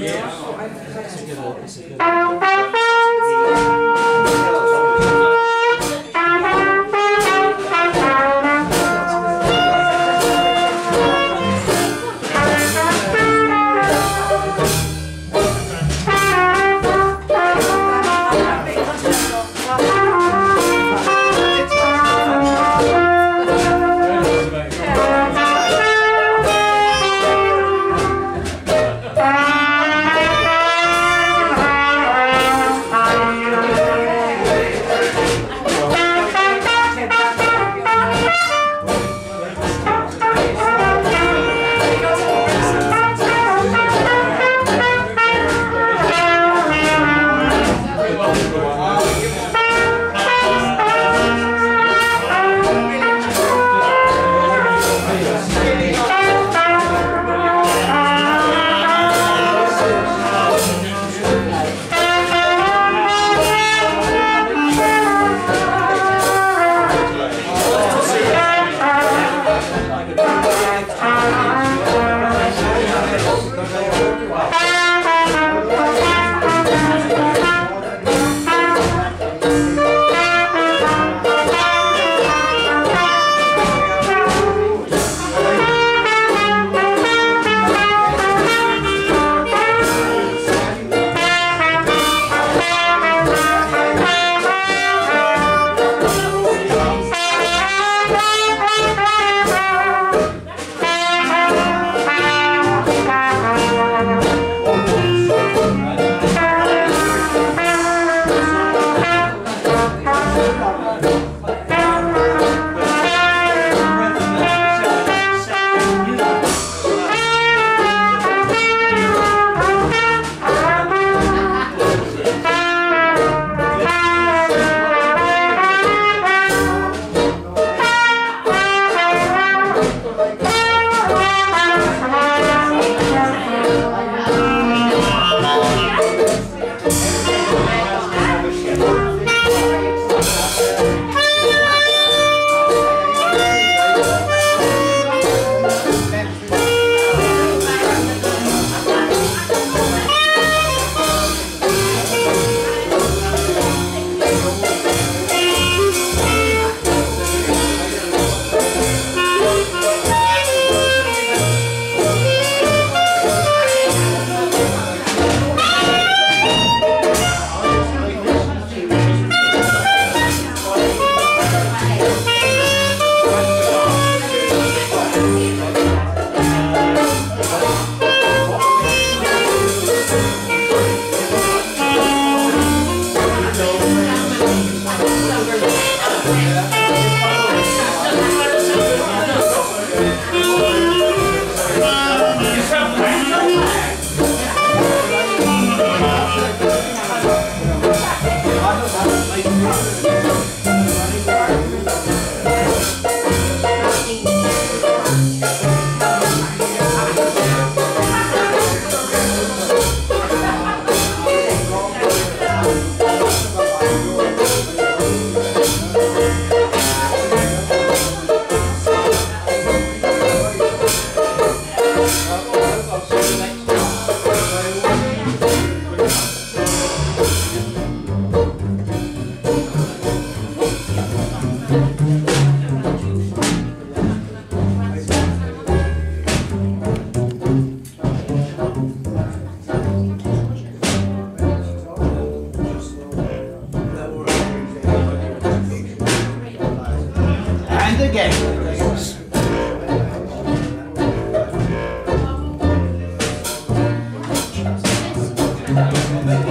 Yeah. yeah. Música